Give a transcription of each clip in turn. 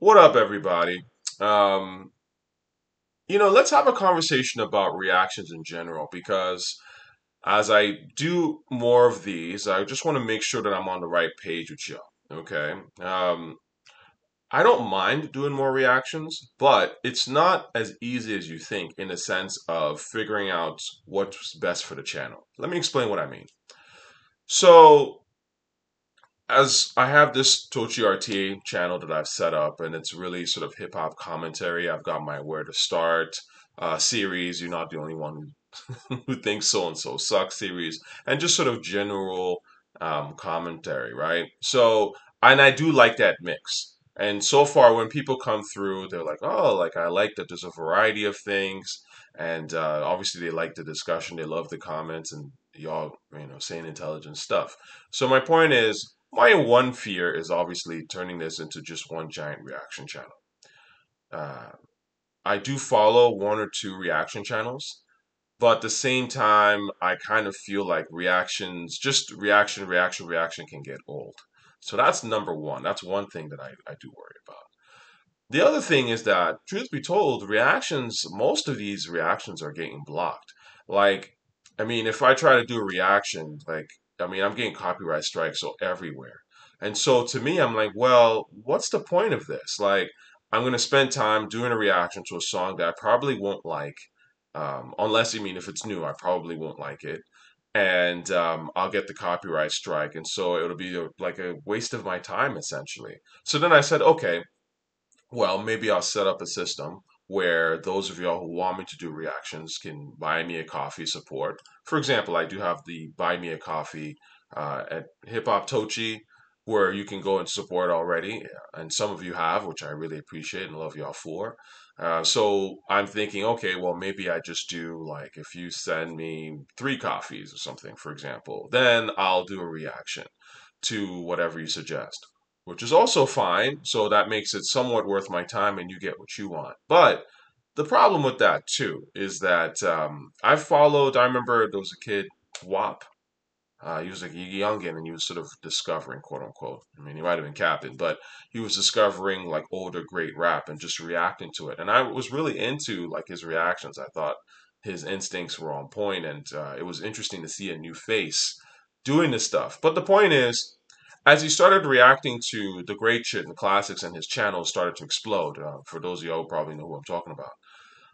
What up, everybody? Um, you know, let's have a conversation about reactions in general because as I do more of these, I just want to make sure that I'm on the right page with you. Okay. Um, I don't mind doing more reactions, but it's not as easy as you think in the sense of figuring out what's best for the channel. Let me explain what I mean. So, as I have this Tochi RTA channel that I've set up, and it's really sort of hip hop commentary. I've got my Where to Start uh, series. You're not the only one who, thinks so and so sucks series, and just sort of general um, commentary, right? So, and I do like that mix. And so far, when people come through, they're like, "Oh, like I like that there's a variety of things," and uh, obviously they like the discussion, they love the comments, and y'all, you know, saying intelligent stuff. So my point is, my one fear is obviously turning this into just one giant reaction channel. Uh, I do follow one or two reaction channels, but at the same time, I kind of feel like reactions, just reaction, reaction, reaction can get old. So that's number one. That's one thing that I, I do worry about. The other thing is that, truth be told, reactions, most of these reactions are getting blocked. Like, I mean, if I try to do a reaction, like, I mean, I'm getting copyright strikes everywhere. And so to me, I'm like, well, what's the point of this? Like, I'm going to spend time doing a reaction to a song that I probably won't like, um, unless, I mean, if it's new, I probably won't like it and um, I'll get the copyright strike, and so it'll be a, like a waste of my time essentially. So then I said, okay, well maybe I'll set up a system where those of y'all who want me to do reactions can buy me a coffee support. For example, I do have the buy me a coffee uh, at Hip Hop Tochi where you can go and support already, and some of you have, which I really appreciate and love y'all for. Uh, so I'm thinking, okay, well, maybe I just do like if you send me three coffees or something, for example, then I'll do a reaction to whatever you suggest, which is also fine. So that makes it somewhat worth my time and you get what you want. But the problem with that too is that um, I followed, I remember there was a kid, Guap, uh, he was like a youngin, and he was sort of discovering, quote unquote. I mean, he might have been captain, but he was discovering like older great rap and just reacting to it. And I was really into like his reactions. I thought his instincts were on point, and uh, it was interesting to see a new face doing this stuff. But the point is, as he started reacting to the great shit and classics, and his channel started to explode. Uh, for those of who probably know who I'm talking about.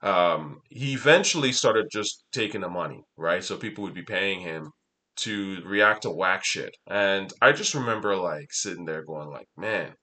Um, he eventually started just taking the money, right? So people would be paying him to react to whack shit. And I just remember like sitting there going like, man,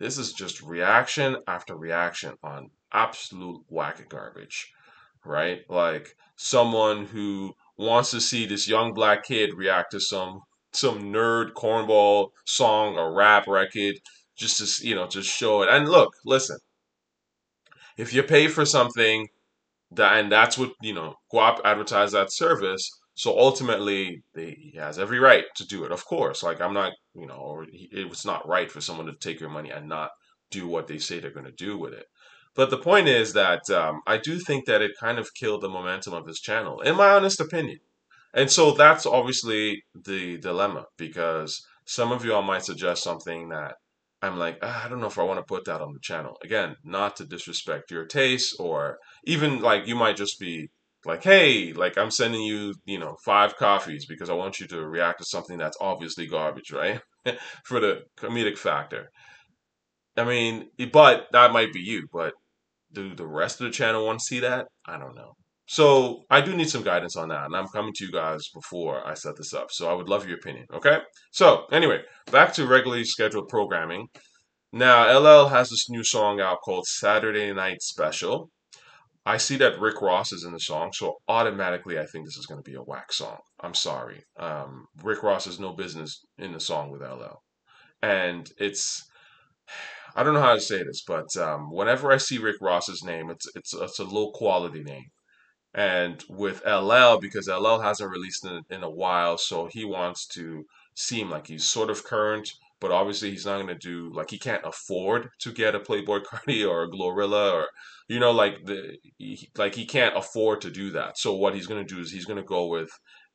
this is just reaction after reaction on absolute whack garbage, right? Like someone who wants to see this young black kid react to some some nerd cornball song or rap record just to you know just show it. And look, listen, if you pay for something that and that's what you know, Guap advertise that service so ultimately, they, he has every right to do it. Of course, like I'm not, you know, it was not right for someone to take your money and not do what they say they're going to do with it. But the point is that um, I do think that it kind of killed the momentum of his channel, in my honest opinion. And so that's obviously the dilemma because some of y'all might suggest something that I'm like, ah, I don't know if I want to put that on the channel. Again, not to disrespect your taste or even like you might just be like, hey, like I'm sending you, you know, five coffees because I want you to react to something that's obviously garbage, right? For the comedic factor. I mean, but that might be you, but do the rest of the channel want to see that? I don't know. So I do need some guidance on that, and I'm coming to you guys before I set this up. So I would love your opinion. Okay. So anyway, back to regularly scheduled programming. Now LL has this new song out called Saturday Night Special. I see that Rick Ross is in the song, so automatically I think this is going to be a whack song. I'm sorry. Um, Rick Ross has no business in the song with LL. And it's, I don't know how to say this, but um, whenever I see Rick Ross's name, it's, it's, it's a low quality name. And with LL, because LL hasn't released in, in a while, so he wants to seem like he's sort of current, but obviously he's not going to do like he can't afford to get a Playboi Carti or a Glorilla or you know like the he, like he can't afford to do that. So what he's going to do is he's going to go with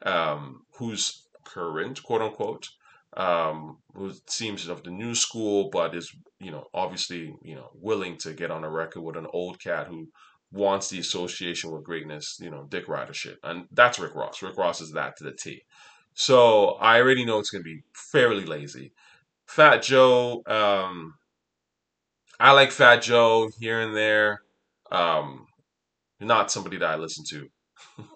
um, who's current, quote unquote. um, who seems of the new school, but is you know obviously you know willing to get on a record with an old cat who wants the association with greatness, you know, Dick Rider shit, and that's Rick Ross. Rick Ross is that to the T. So I already know it's gonna be fairly lazy. Fat Joe, um, I like Fat Joe here and there. Um, not somebody that I listen to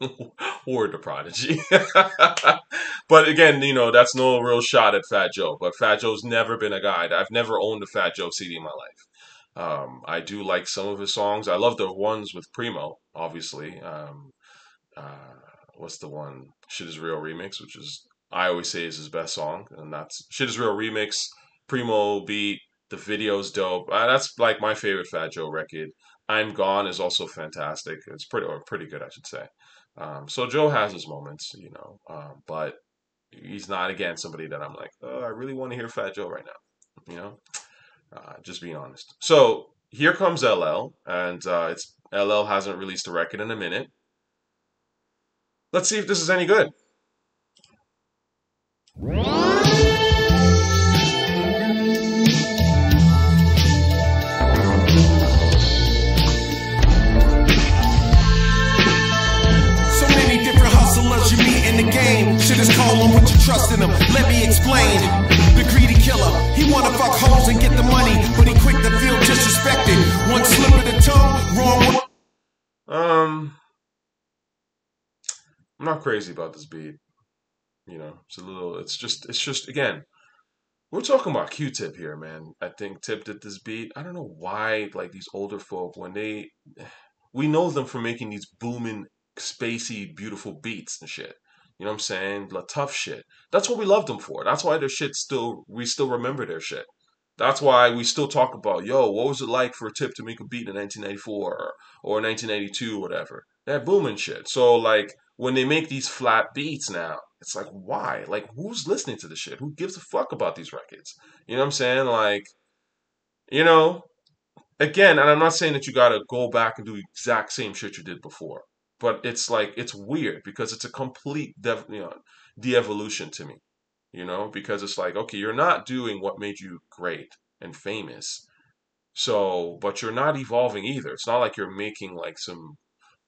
or the Prodigy. but again, you know, that's no real shot at Fat Joe. But Fat Joe's never been a guy. I've never owned a Fat Joe CD in my life. Um, I do like some of his songs. I love the ones with Primo, obviously. Um, uh, what's the one? Shit is Real remix, which is I always say is his best song, and that's Shit is Real remix. Primo beat. The video's dope. Uh, that's like my favorite Fat Joe record. I'm Gone is also fantastic. It's pretty or pretty good, I should say. Um, so Joe has his moments, you know, um, but he's not again somebody that I'm like, oh, I really want to hear Fat Joe right now, you know. Uh, just being honest. So here comes LL, and uh, it's LL hasn't released a record in a minute. Let's see if this is any good. Crazy about this beat. You know, it's a little. It's just. It's just again. We're talking about Q-Tip here, man. I think Tip did this beat. I don't know why, like these older folk, when they, we know them for making these booming spacey, beautiful beats and shit. You know what I'm saying? La tough shit. That's what we loved them for. That's why their shit still we still remember their shit. That's why we still talk about, yo, what was it like for a tip to make a beat in 1994 or, or 1982 or whatever? That booming shit. So like when they make these flat beats now, it's like why? Like who's listening to the shit? Who gives a fuck about these records? You know what I'm saying? Like, you know, again, and I'm not saying that you gotta go back and do exact same shit you did before but it's like it's weird because it's a complete dev, you know, de-evolution to me you know because it's like okay you're not doing what made you great and famous so but you're not evolving either it's not like you're making like some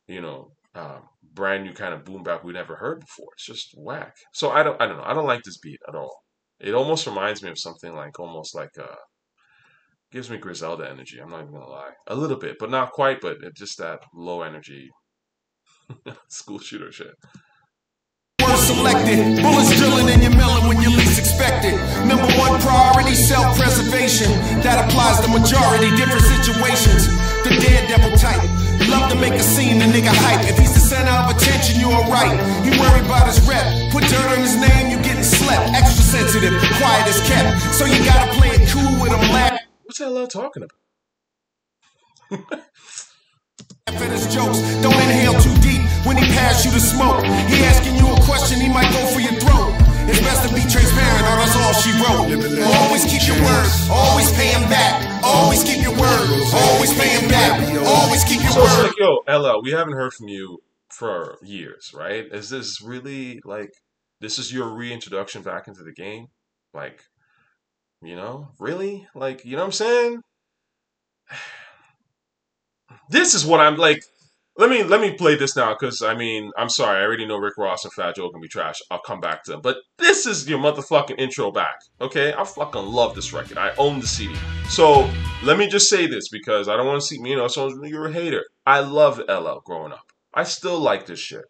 you know um, brand new kind of boom bap we never heard before it's just whack so i don't i don't know i don't like this beat at all it almost reminds me of something like almost like uh gives me griselda energy i'm not even gonna lie a little bit but not quite but just that low energy School shooter shit. selected, bullets drilling in your melon when you least expect it. Number one priority, self-preservation. That applies to majority, different situations. The daredevil type. Love to make a scene, the nigga hype. If he's the center of attention, you alright. He worried about his rep. Put dirt on his name, you getting slept. Extra sensitive, quiet as kept. So you gotta play it cool with him laugh. What's that LL talking about? his jokes. Don't inhale too deep when he pass you the smoke. He asking you a question, he might go for your throat. It's best to be transparent, or that's all she wrote. Always keep your word, always pay him back. Always keep your word, always pay him back. Always keep your so word. So it's like, yo, LL, we haven't heard from you for years, right? Is this really like this is your reintroduction back into the game? Like, you know, really? Like, you know what I'm saying? this is what I'm like. Let me let me play this now because I mean I'm sorry I already know Rick Ross and Fat Joe can be trash. I'll come back to them, but this is your motherfucking intro back. Okay, I fucking love this record. I own the CD. So let me just say this because I don't want to see me. You know, someone's you're a hater. I loved LL growing up. I still like this shit.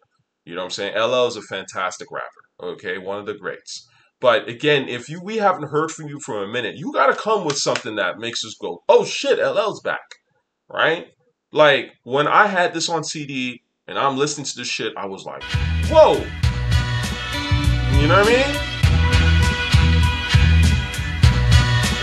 You know what I'm saying? LL is a fantastic rapper. Okay, one of the greats. But again, if you we haven't heard from you for a minute, you got to come with something that makes us go, "Oh shit, LL's back." Right? Like when I had this on CD and I'm listening to this shit, I was like, whoa. You know what I mean?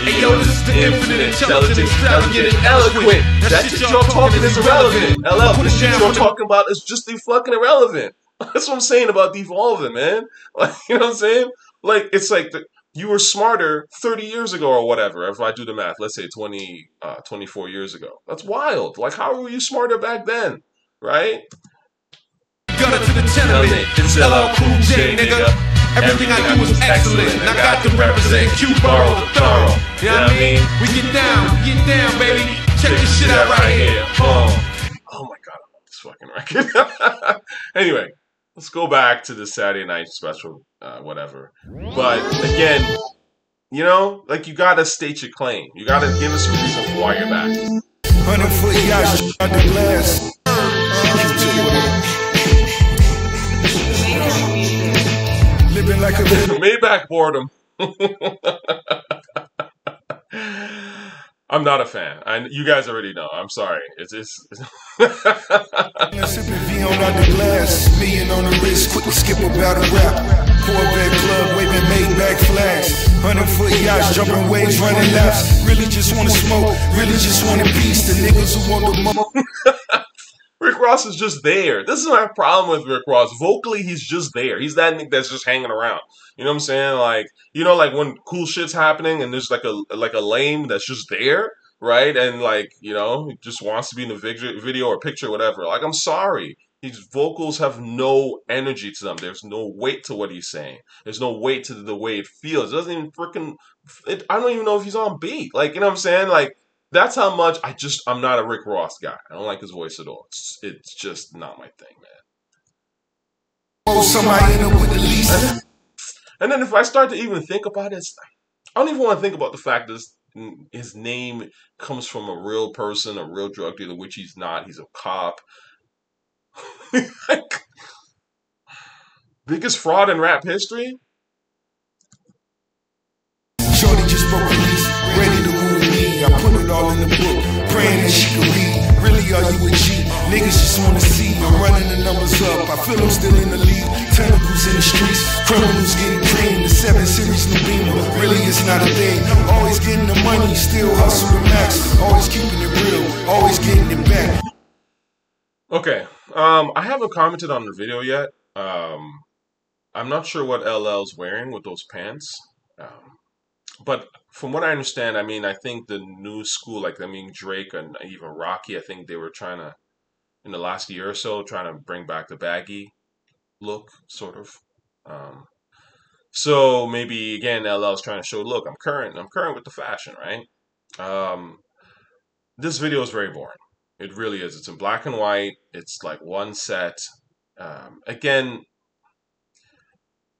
Hey yo, this is the infinite intelligent, extravagant, and eloquent. That shit y'all talking is irrelevant. LL, the shit y'all talking about is just the fucking irrelevant. That's what I'm saying about devolving, man. Like, you know what I'm saying? Like, it's like the, you were smarter 30 years ago or whatever if i do the math let's say 20 uh, 24 years ago that's wild like how were you smarter back then right Got it to the tenement. It's LL Cool J, nigga. Everything I do is excellent. And I got to represent Q Borough thorough. You know what I mean? We get down, we get down, baby. Check this shit out right here. Oh, oh my god, I love this fucking record. anyway, let's go back to the Saturday night special, uh, whatever. But again, you know, like you gotta state your claim. You gotta give us a reason for why you're back. Hundred foot yacht under glass. Living like a Maybach boredom. I'm not a fan. You guys already know. I'm sorry. It's it's. it's Sipping V on under glass, million on the wrist, quick skip about a rap. Corvette club waving Maybach flags. Hundred foot yachts, jumping waves, running laps. Really just wanna smoke, really just wanna peace. The niggas who want the mo- Rick Ross is just there. This is my problem with Rick Ross. Vocally, he's just there. He's that nigga that's just hanging around. You know what I'm saying? Like, you know, like when cool shit's happening and there's like a like a lame that's just there, right? And like, you know, he just wants to be in the video, or picture, or whatever. Like, I'm sorry. His vocals have no energy to them. There's no weight to what he's saying. There's no weight to the way it feels. It doesn't even freaking. I don't even know if he's on beat. Like, you know what I'm saying? Like, that's how much I just I'm not a Rick Ross guy. I don't like his voice at all. It's it's just not my thing, man. Oh, somebody in with the least. And then if I start to even think about it, I don't even want to think about the fact that his name comes from a real person, a real drug dealer, which he's not. He's a cop. Biggest fraud in rap history? Shorty just broke I put it all in the book, praying that she can read. Really, are you a G? Niggas just wanna see. I'm running the numbers up. I feel I'm still in the league. Tentacles in the streets, criminals getting cream. The seven series new beamer, really it's not a thing. Always getting the money, still hustle the max. Always keeping it real, always getting it back. Okay. Um, I haven't commented on the video yet. Um, I'm not sure what LL's wearing with those pants. Um, but from what I understand, I mean, I think the new school, like I mean, Drake and even Rocky, I think they were trying to, in the last year or so, trying to bring back the baggy look, sort of. Um, so maybe again, LL's trying to show, look, I'm current, I'm current with the fashion, right? Um, this video is very boring. It really is. It's in black and white. It's like one set. Um, again,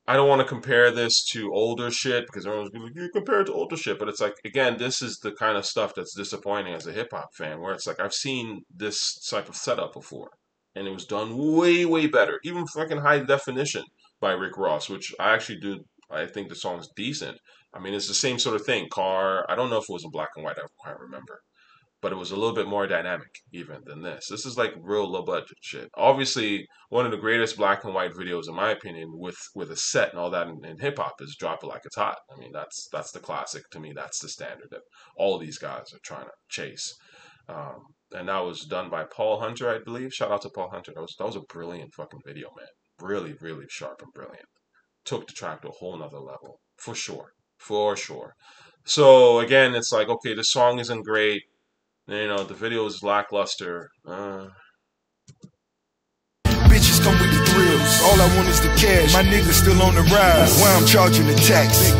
I don't want to compare this to older shit because everyone's be like, you compare it to older shit. But it's like, again, this is the kind of stuff that's disappointing as a hip hop fan, where it's like, I've seen this type of setup before, and it was done way, way better. Even fucking high definition by Rick Ross, which I actually do, I think the song's decent. I mean, it's the same sort of thing. Car, I don't know if it was in black and white, I can't remember but it was a little bit more dynamic even than this. This is like real low budget shit. Obviously, one of the greatest black and white videos, in my opinion, with with a set and all that in, in hip hop is "Drop It Like It's Hot." I mean, that's that's the classic to me. That's the standard that all these guys are trying to chase. Um, and that was done by Paul Hunter, I believe. Shout out to Paul Hunter. That was that was a brilliant fucking video, man. Really, really sharp and brilliant. Took the track to a whole nother level for sure, for sure. So again, it's like okay, the song isn't great you know, the video is lackluster. Uh, Bitches come with the thrills. All I want is the cash. My niggas still on the rise. Why I'm charging the tax.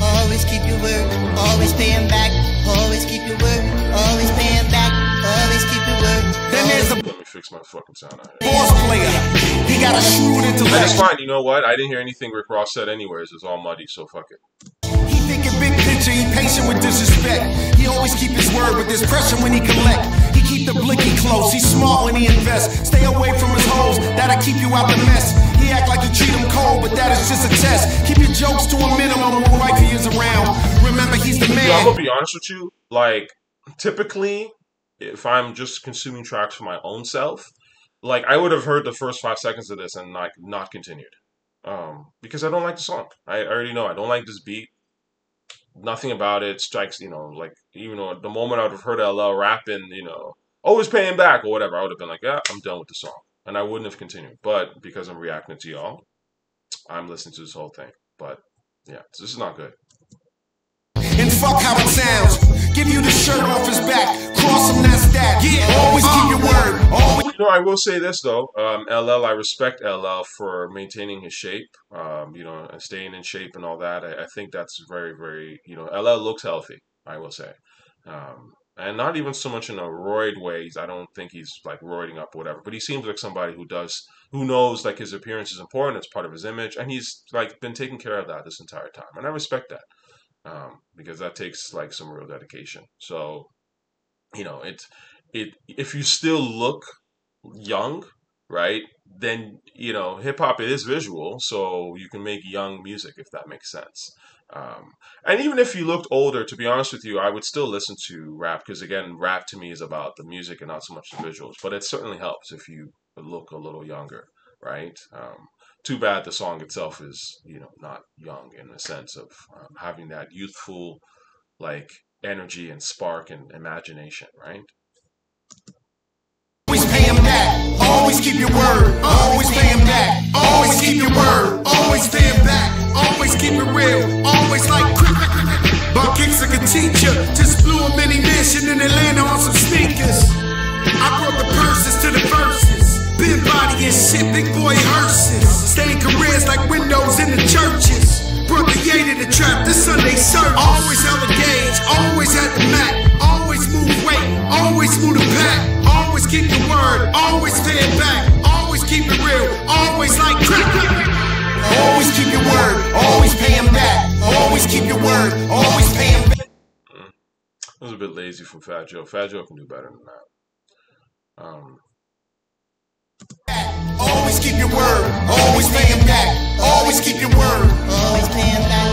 Always keep your word, always paying back. Always keep your word, always paying back. Always keep your word. Then there's the let me fix my fucking sound out here. boss player. He got a shrewd And it's fine. You know what? I didn't hear anything Rick Ross said anyways. It's all muddy, so fuck it. Picture, he patient with disrespect. He always keep his word, but there's pressure when he collect. He keep the blicky close, he's smart when he invest. Stay away from his hoes, that'll keep you out the mess. He act like you treat him cold, but that is just a test. Keep your jokes to a minimum when wifey is around. Remember, he's the Yo, I'm man. gonna be honest with you. Like, typically, if I'm just consuming tracks for my own self, like I would have heard the first five seconds of this and like not continued, um, because I don't like the song. I already know I don't like this beat. Nothing about it strikes, you know, like even though the moment I would have heard LL rapping, you know, oh, always paying back or whatever, I would have been like, yeah, I'm done with the song, and I wouldn't have continued. But because I'm reacting to y'all, I'm listening to this whole thing. But yeah, this is not good. And fuck how it sounds. Give you the shirt off his back. Cross him, that. Yeah, always keep your word. Always. No, I will say this though. Um, LL, I respect LL for maintaining his shape. Um, you know, staying in shape and all that. I, I think that's very, very. You know, LL looks healthy. I will say, um, and not even so much in a roid way. I don't think he's like roiding up or whatever. But he seems like somebody who does, who knows like his appearance is important. It's part of his image, and he's like been taking care of that this entire time, and I respect that um, because that takes like some real dedication. So, you know, it it if you still look young, right? Then you know, hip hop is visual, so you can make young music if that makes sense. Um, and even if you looked older, to be honest with you, I would still listen to rap because again, rap to me is about the music and not so much the visuals. But it certainly helps if you look a little younger, right? Um, too bad the song itself is you know not young in the sense of um, having that youthful like energy and spark and imagination, right? Always pay him back. Always keep your word. Always pay him back. Always keep your word. Always pay him back. Always keep it real. Always like. Buck kicks like a teacher. Just flew a mini mansion in Atlanta on some sneakers. I brought the purses to the verses. Big body and shit, big boy hearses. Staying careers like windows in the churches. Brought the trap, the Sunday service. Always gauge, always had the Mac. Always move weight, always move the pack. Always keep the word, always it back. Always keep it real, always like crack. Always keep your word, always pay him back. Always keep your word, always pay him back. That was a bit lazy from Fat Joe. Fat Joe can do better than that. Um, Always keep your word, always pay him back. Always keep your word. Always paying back.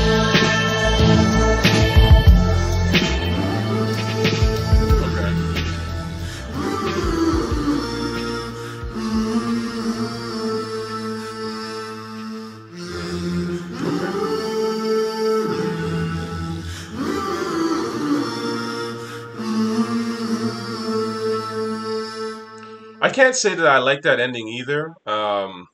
I can't say that I like that ending either. Um,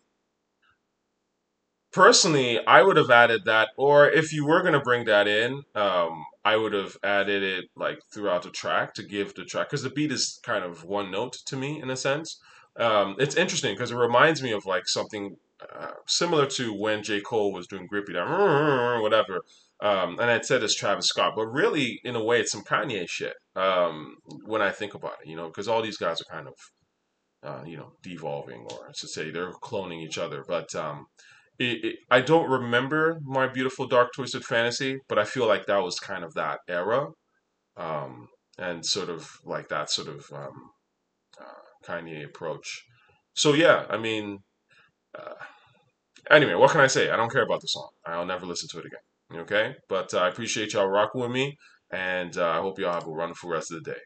personally, I would have added that, or if you were going to bring that in, um, I would have added it like throughout the track to give the track because the beat is kind of one note to me in a sense. Um, it's interesting because it reminds me of like something uh, similar to when J. Cole was doing Grippy, that whatever. Um, and I'd said it's Travis Scott, but really, in a way, it's some Kanye shit. Um, when I think about it, you know, because all these guys are kind of uh, you know, devolving, or I should say, they're cloning each other. But um, it, it, I don't remember my beautiful dark twisted fantasy, but I feel like that was kind of that era, um, and sort of like that sort of um, uh, Kanye approach. So yeah, I mean, uh, anyway, what can I say? I don't care about the song. I'll never listen to it again. Okay, but uh, I appreciate y'all rocking with me, and uh, I hope y'all have a wonderful rest of the day.